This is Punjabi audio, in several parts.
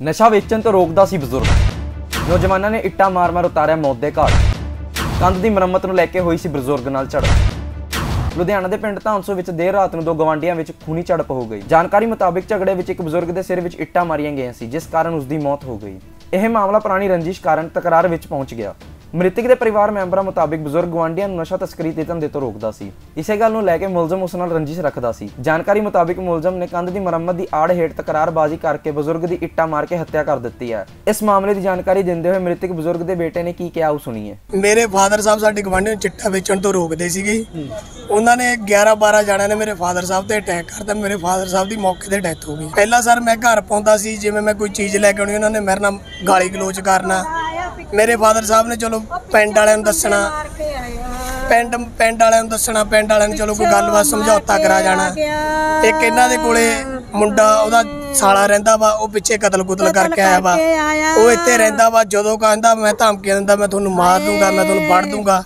ਨਸ਼ਾ ਵੇਚਣ ਤੋਂ ਰੋਕਦਾ ਸੀ ਬਜ਼ੁਰਗ। ਨੌਜਵਾਨਾਂ ਨੇ ਇੱਟਾਂ ਮਾਰ-ਮਾਰ ਉਤਾਰਿਆ ਮੌਤ ਦੇ ਘਾਟ। ਕੰਧ ਦੀ ਮੁਰੰਮਤ ਨੂੰ ਲੈ ਕੇ ਹੋਈ ਸੀ ਬਜ਼ੁਰਗ ਨਾਲ ਝੜਪ। ਲੁਧਿਆਣਾ ਦੇ ਪਿੰਡ ਧਾਨਸੋ ਵਿੱਚ ਦੇਰ ਰਾਤ ਨੂੰ ਦੋ ਗਵਾਂਡੀਆਂ ਵਿੱਚ ਖੂਨੀ ਝੜਪ ਹੋ ਗਈ। ਜਾਣਕਾਰੀ ਮੁਤਾਬਿਕ ਝਗੜੇ ਵਿੱਚ ਇੱਕ ਬਜ਼ੁਰਗ ਦੇ ਸਿਰ ਵਿੱਚ ਇੱਟਾਂ ਮਾਰੀਆਂ ਗਈਆਂ ਸੀ, ਜਿਸ ਕਾਰਨ ਉਸ ਦੀ ਮੌਤ ਹੋ ਗਈ। ਇਹ ਮਾਮਲਾ ਪੁਰਾਣੀ ਰੰਜਿਸ਼ ਕਾਰਨ ਤਕਰਾਰ ਵਿੱਚ ਪਹੁੰਚ ਗਿਆ। ਮ੍ਰਿਤਕ ਦੇ ਪਰਿਵਾਰ ਮੈਂਬਰਾਂ ਮੁਤਾਬਿਕ ਬਜ਼ੁਰਗ ਗਵਾਂਡੀਆਂ ਨੂੰ ਨਸ਼ਾ ਤਸਕਰੀ ਤੇ ਧੰਦੇ ਤੋਂ ਰੋਕਦਾ ਸੀ। ਇਸੇ ਗੱਲ ਨੂੰ ਲੈ ਕੇ ਮੁਲਜ਼ਮ ਉਸ ਨਾਲ ਰੰਜਿਸ਼ ਰੱਖਦਾ ਸੀ। ਜਾਣਕਾਰੀ ਮੁਤਾਬਿਕ ਮੁਲਜ਼ਮ ਨੇ ਕੰਧ ਦੀ ਮੁਰੰਮਤ ਦੀ ਆੜ ਹੇਠ ਤਕਰਾਰਬਾਜ਼ੀ ਕਰਕੇ ਬਜ਼ੁਰਗ ਦੀ ਇੱਟਾਂ ਮਾਰ ਕੇ ਹੱਤਿਆ ਕਰ ਦਿੱਤੀ ਹੈ। ਇਸ ਮਾਮਲੇ ਦੀ ਜਾਣਕਾਰੀ ਦਿੰਦੇ ਹੋਏ ਮ੍ਰਿਤਕ ਬਜ਼ੁਰਗ ਦੇ ਬੇਟੇ ਨੇ ਕੀ ਕਿਹਾ ਉਹ ਸੁਣੀਏ। ਮੇਰੇ ਫਾਦਰ ਸਾਹਿਬ ਸਾਡੇ ਗਵਾਂਢੀ ਨੂੰ ਚਿੱਟਾ ਵੇਚਣ ਤੋਂ ਰੋਕਦੇ ਸੀਗੇ ਉਹਨਾਂ ਨੇ 11 12 ਜਣਿਆਂ ਨੇ ਮੇਰੇ ਫਾਦਰ ਸਾਹਿਬ ਤੇ ਅਟੈਕ ਕਰਤਾ। ਮੇਰੇ ਫਾਦਰ ਸਾਹਿਬ ਦੀ ਮੌਕੇ ਤੇ ਡੈਥ ਹੋ ਗਈ। ਪਹਿਲਾਂ ਸਰ ਮੈਂ ਘਰ ਪਾਉਂਦਾ ਸੀ। ਜਿਵੇਂ ਮੈਂ ਕੋਈ ਚੀਜ਼ ਲੈ ਕੇ ਆਉਣੀ, ਉਹਨਾਂ ਨੇ ਮੇਰੇ ਨਾਲ ਗਾਲੀ ਗਲੋਚ ਕਰਨਾ। ਮੇਰੇ ਫਾਦਰ ਸਾਹਿਬ ਨੇ ਚਲੋ ਪਿੰਡ ਵਾਲਿਆਂ ਨੂੰ ਦੱਸਣਾ। ਪਿੰਡ ਪਿੰਡ ਵਾਲਿਆਂ ਨੂੰ ਦੱਸਣਾ ਪਿੰਡ ਵਾਲਿਆਂ ਨੇ ਚਲੋ ਕੋਈ ਗੱਲਬਾਤ ਸਮਝੌਤਾ ਕਰਾ ਜਾਣਾ। ਇੱਕ ਇਹਨਾਂ ਦੇ ਕੋਲੇ ਮੁੰਡਾ ਉਹਦਾ ਸਾਲਾ ਰਹਿੰਦਾ ਵਾ ਉਹ ਪਿੱਛੇ ਕਤਲ ਕੁਤਲ ਕਰਕੇ ਆਇਆ ਵਾ। ਉਹ ਇੱਥੇ ਰਹਿੰਦਾ ਵਾ ਜਦੋਂ ਕਹਿੰਦਾ ਮੈਂ ਧਮਕੀਆਂ ਦਿੰਦਾ ਮੈਂ ਤੁਹਾਨੂੰ ਮਾਰ ਦੂੰਗਾ ਮੈਂ ਤੁਹਾਨੂੰ ਵੜ ਦੂੰਗਾ।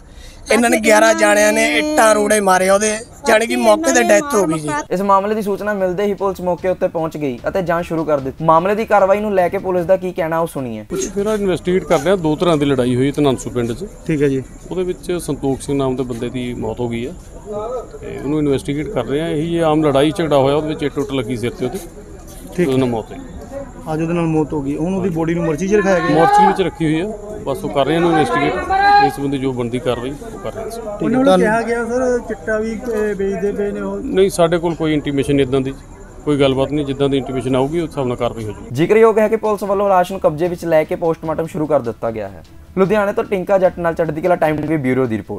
ਇਹਨਾਂ ਨੇ 11 ਜਾਣਿਆਂ ਨੇ ਇੱਟਾਂ ਰੋੜੇ ਮਾਰੇ ਉਹਦੇ। ਜਾਣੀ ਕਿ ਮੌਕੇ ਤੇ ਡੈਥ ਹੋ ਗਈ ਜੀ ਇਸ ਮਾਮਲੇ ਦੀ ਸੂਚਨਾ ਮਿਲਦੇ ਹੀ ਪੁਲਿਸ ਮੌਕੇ ਉੱਤੇ ਪਹੁੰਚ ਗਈ ਅਤੇ ਜਾਂਚ ਸ਼ੁਰੂ ਕਰ ਦਿੱਤੀ। ਮਾਮਲੇ ਦੀ ਕਾਰਵਾਈ ਨੂੰ ਲੈ ਕੇ ਪੁਲਿਸ ਦਾ ਕੀ ਕਹਿਣਾ ਉਹ ਸੁਣੀਏ। ਫਿਰ ਇਨਵੈਸਟੀਗੇਟ ਕਰਦੇ ਆ ਦੋ ਤਰ੍ਹਾਂ ਦੀ ਲੜਾਈ ਹੋਈ ਤਨੰਸੂ ਪਿੰਡ 'ਚ। ਠੀਕ ਹੈ ਜੀ। ਉਹਦੇ ਵਿੱਚ ਸੰਤੋਖ ਸਿੰਘ ਨਾਮ ਦੇ ਬੰਦੇ ਦੀ ਮੌਤ ਹੋ ਗਈ ਆ। ਤੇ ਉਹਨੂੰ ਇਨਵੈਸਟੀਗੇਟ ਕਰ ਰਹੇ ਆ। ਇਹੀ ਆਮ ਲੜਾਈ ਝਗੜਾ ਹੋਇਆ ਉਹਦੇ ਵਿੱਚ ਇੱਟ ਉੱਟ ਲੱਗੀ ਸਿਰ ਤੇ ਉਹਦੇ। ਠੀਕ ਉਹਦੇ ਨਾਲ ਮੌਤ ਹੋਈ। ਅੱਜ ਉਹਦੇ ਨਾਲ ਮੌਤ ਹੋ ਗਈ। ਹੁਣ ਉਹਦੀ ਬੋਡੀ ਨੂੰ ਮਰਜ਼ੀ 'ਚ ਰਖਾਇਆ ਗਿਆ। ਮੋਰਚਰੀ ਵਿੱਚ ਰੱਖੀ ਹੋਈ ਆ। ਬਸ ਉਹ ਕਰ ਰਹੇ ਨੇ ਇਨਵੈਸਟੀਗੇਟ ਇਸ ਸੰਬੰਧੀ ਜੋ ਬਣਦੀ ਕਾਰਵਾਈ ਉਹ ਕਰ ਰਹੇ ਸੀ ਉਹਨੂੰ ਕਿਹਾ ਗਿਆ ਸਰ ਚਿੱਟਾ ਵੀ ਵੇਚਦੇ ਪਏ ਨੇ ਉਹ। ਨਹੀਂ ਸਾਡੇ ਕੋਲ ਕੋਈ ਇੰਟੀਮੇਸ਼ਨ ਇਦਾਂ ਦੀ ਕੋਈ ਗੱਲਬਾਤ ਨਹੀਂ ਜਿੱਦਾਂ ਦੀ ਇੰਟੀਮੇਸ਼ਨ ਆਊਗੀ ਉਸ ਹਿਸਾਬ ਨਾਲ ਕਾਰਵਾਈ ਹੋ ਜਾਊਗੀ ਜ਼ਿਕਰਯੋਗ ਹੈ ਕਿ ਪੁਲਿਸ ਵੱਲੋਂ ਲਾਸ਼ ਨੂੰ ਕਬਜ਼ੇ ਵਿੱਚ ਲੈ ਕੇ ਪੋਸਟਮਾਰਟਮ ਸ਼ੁਰੂ ਕਰ ਦਿੱਤਾ ਗਿਆ ਹੈ। ਲੁਧਿਆਣੇ ਤੋਂ ਟਿੰਕਾ ਜੱਟ ਨਾਲ Chardi Kala time TV bureau ਦੀ ਰਿਪੋਰਟ।